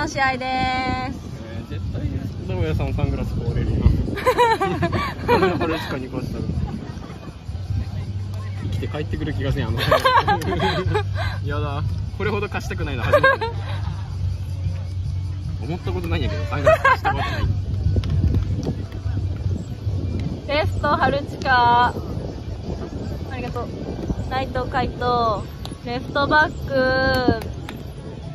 の試合です。えー、絶対直哉さんサングラス壊れるよこんなこれしかに越したら生きて帰ってくる。気がせんあのやだ。これほど貸したくないの初めて。思ったことないんやけどサングラス貸したことないレフト春近。ありがとう。ライト海斗レフトバック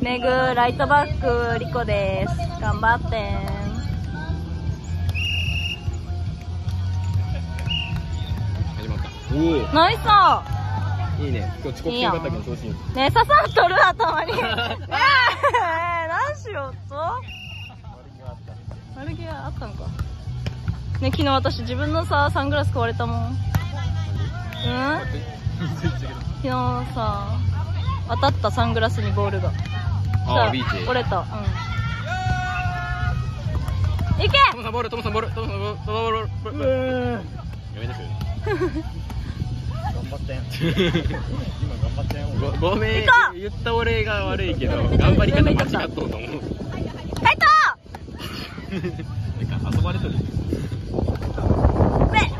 メグライトバックリコです。頑張って。始まった。おナイス。おいいね。今日遅刻しよかったけど調子いいね。え刺さんとる頭に。えー、何しようと？悪気あったんか。ね昨日私自分のさサングラス壊れたもん。うん？昨日さ当たったサングラスにボールがあービーチ。折れたうん。いけ！トモさんボールトモさんボールトモさんボールトモさんボール。ボールやめてくれ頑張って今頑張ってんごごめん。言った俺が悪いけど頑張り方間違っと うと思う入ったなんか遊ばれとる。メ グ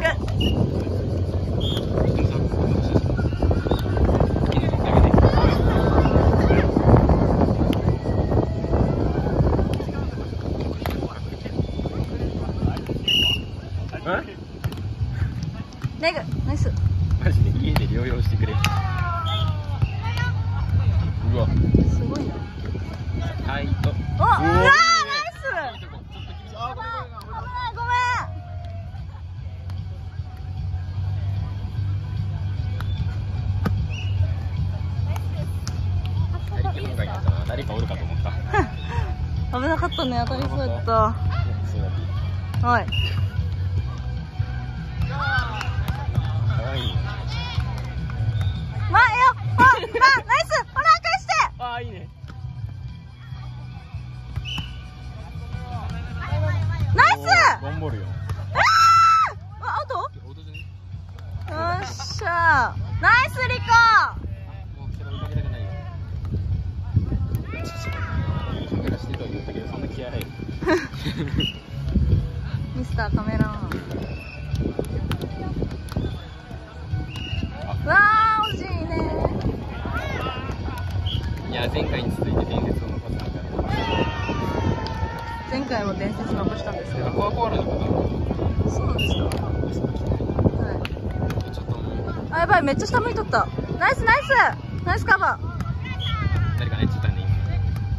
メグナイスマジで家で療養してくれうわすごいなはいとおうわーナイス。あごめん。ごめ誰かおるかと思ったん危なかったね当たりそうやった。はい。かわいい前よああナイス。ほら返して。ああいいねるよ。あーあよっしゃナイスリコもうそれ追いかけたくないよカメラしてとは言ったけどそんな気合入る。ミスターカメラマン前回も伝説残したんですけど。コアコアラそうなんですか。はいとちょっとあやばいめっちゃ下向いとった。ナイスナイス。ナイスカバ誰かねちょっとね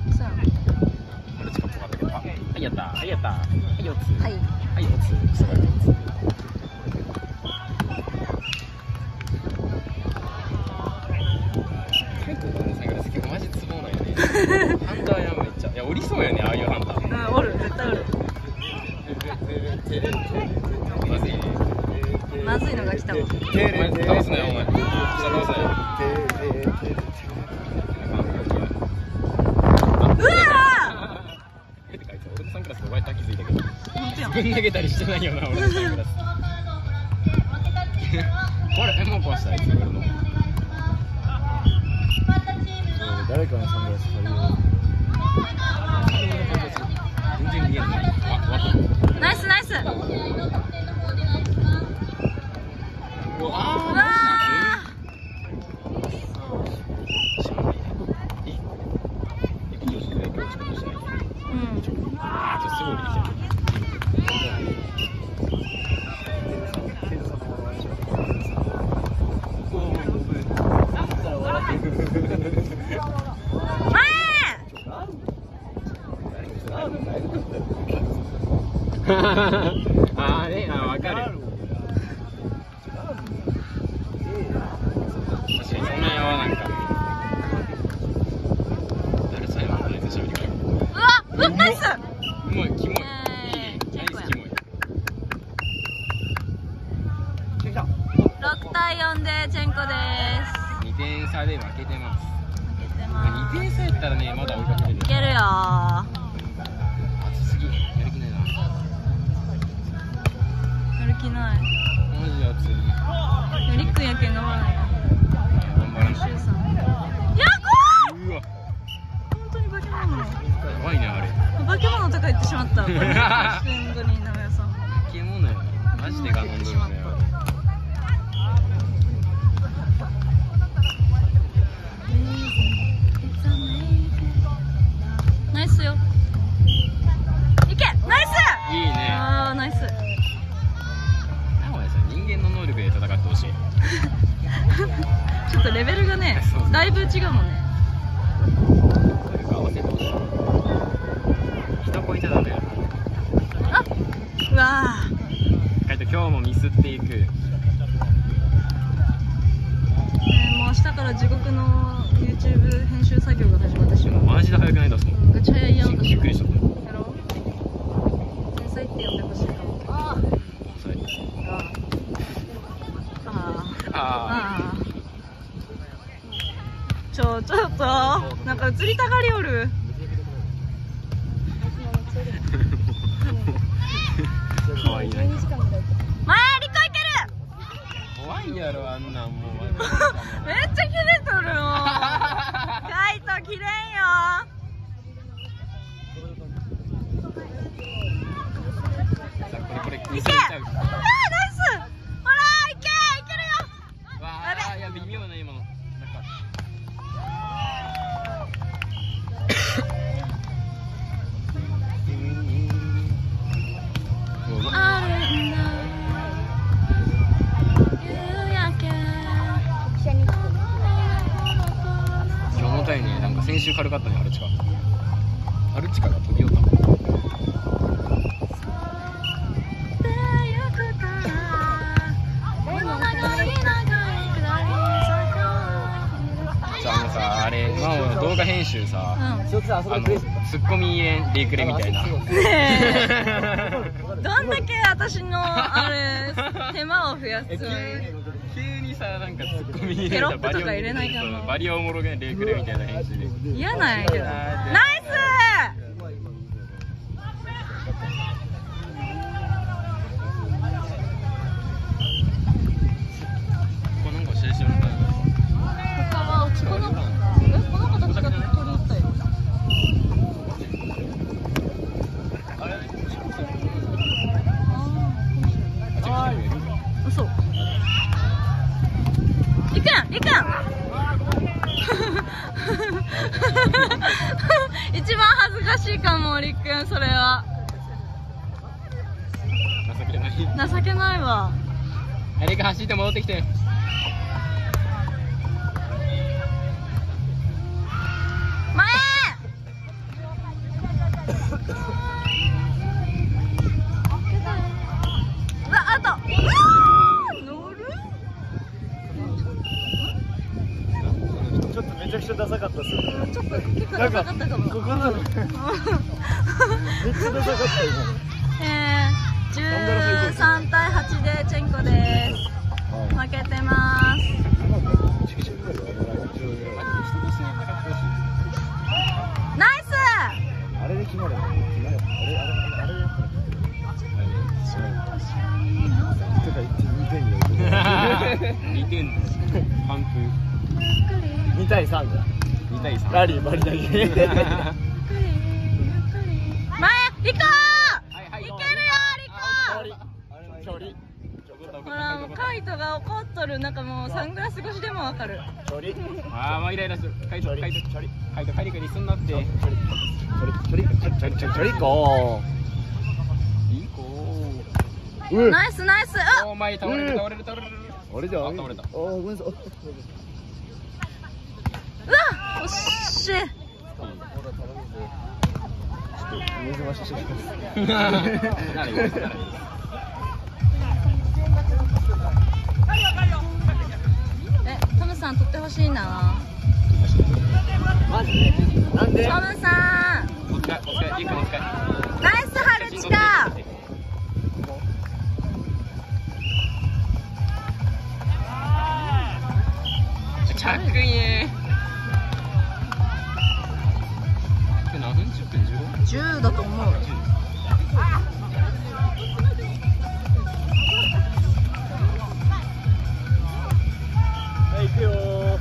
ーそう。や今俺近ったけど。あはいやった。はいやった。はい四つ。はい。はい四つ。クソが四つケン君のサングラス結構マジツボなんよね おりそうよねああいうハンターうんおる絶対おる。まずいねまずいのが来たわ。お前倒すなよお前下倒すなようわえて かあいつ俺のサングラス奪えた気づいたけどー本当やんぶん投げたりしてないよな俺。のサングラスこれもう壊したあいつ俺の誰かのサングラス借りよ全ナイスナイスううわわあしゃあないねええ今日今日遅刻しないーうんあ今日すごいできた前 ああねあわかる。確かにその辺はなんか誰さえもない久しぶりか。ようわうわナイスうまいキモい。ナイスキモい6対4でチェンコです。2点差で負けてます。負けて2ます点差やったらねまだ追いかけれるいけるよない。マジで暑い。やりっくんやけん頑張らない。頑張らんしシュウさんいや怖い本当に化け物やばいねあれ。言ってしまった いぶ違うもんね。あうわカイト今日もミスっていく。ー、えーもう明日から地獄の YouTube 編集作業が始まってしまう。マジで早くない？出すびっくりした。やろう。天才って呼んでほしいかも。あそれあああああちょちょっとなんか映りたがりおる。あかわいいな前リコいける。怖いやろあんなんもうめっちゃキレとるよ。カイトキレんよ。さこれこれいけ週軽かったねアルチカアルチカが飛び寄ったああのさあれ今の動画編集さ、うん。あのツッコミ入れんでくれみたいな。ねえ。どんだけ私のあれ手間を増やすえつもり急にさなんかツッコミ入れテロップとか入れないかバリおもろげんでくれみたいな編集で嫌なんやけど。ナイこ 一番恥ずかしいかもりっくんそれは。情けない情けない。わあれが走って戻ってきて前。うわあと。うわー乗る？ちょっとめちゃくちゃダサかったっすよ結構ダサかったかもここなのめっちゃダサかったよえー、13対8でチェンコです。負けてますナイスあれで決まるよあれあれあれやったらとか2点に2点完封2対3だ2対3ラリーバリ投げ前行こう！はいはいいけるよリコ距離。ほらもうカイトが怒っとるなんかもうサングラス越しでもわかる。距離。あーまあイライラする。カイトカイト。距離。カイトカリカリすんなって。いい距離。距離。距離。距離距離距離こ子。うナイスナイス。お前倒れる倒れる倒れる。俺じゃんあ倒れた。おごめんなさい。うわっ惜しいし さん撮ってほしいな。マジ。なんで。トムさん。ナイス春。10だと思うい、う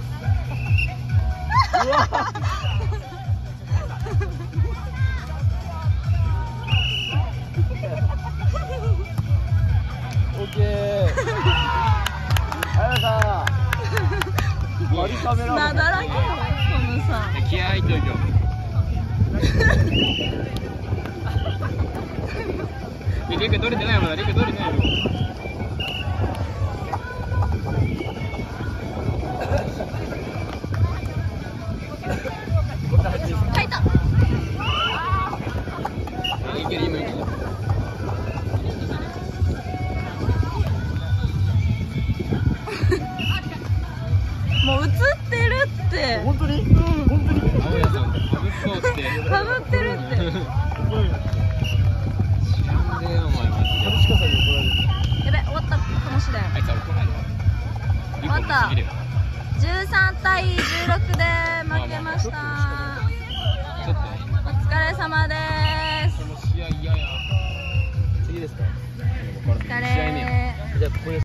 なだらけよこのさ気合入ってるないもんなリク取れてないもん書ごいな死んでよお前マジで兼近さんに怒られるやべ終わった。かもしれんあいつは怒られる終わったリコ13対16で負けましたちょっとねお疲れ様ですこの試合嫌や次ですかお疲れ